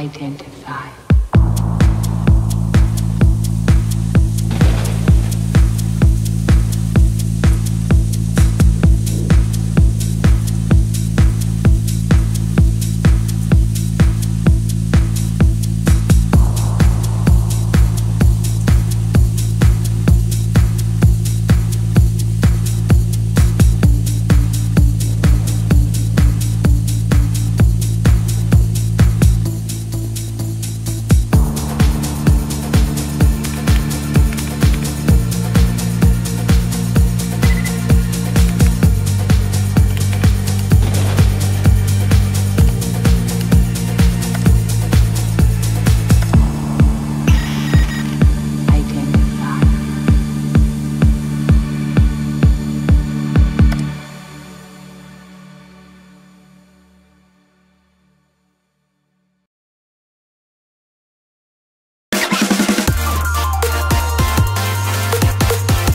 identify.